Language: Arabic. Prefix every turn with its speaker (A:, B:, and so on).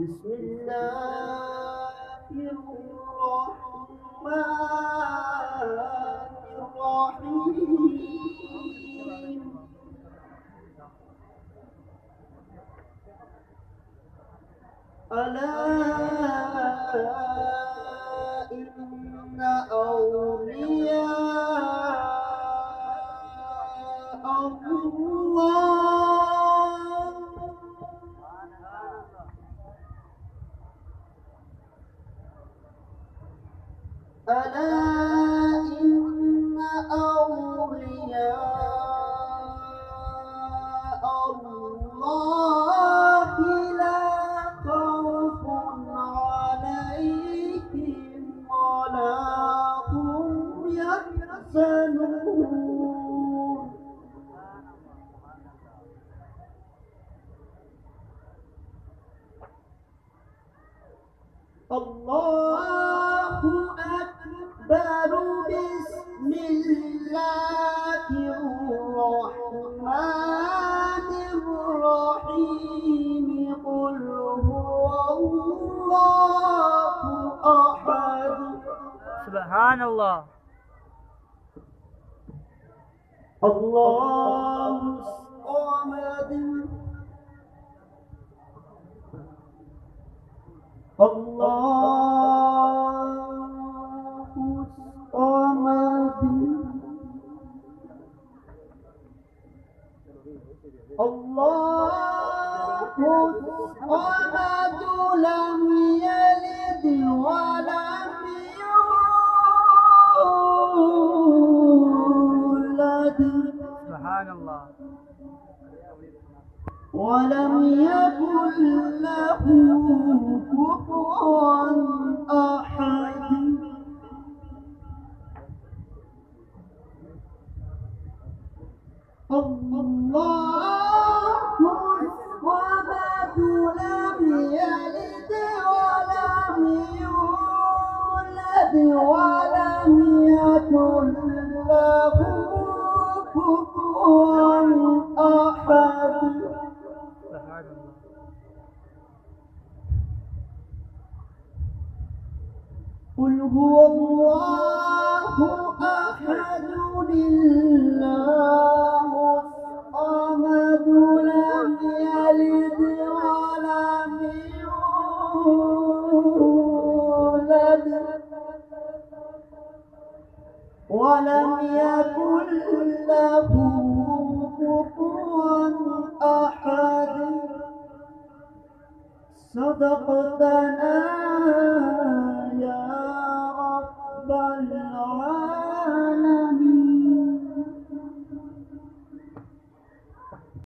A: بسم الله الرحمن الرحيم. ألا ألا إن أولياء الله لا خوف عليهم ولا هم يحزنون الله قل هو الله أحد.
B: سبحان الله.
A: الله الصمد. الله الصمد. الله الصمد لم يلد ولم يولد
B: سبحان الله.
A: ولم يكن له كفوا أحد. الله قل هو الله أحد الله ولم يكن له كفوا أحد. صدقتنا يا رب العالمين.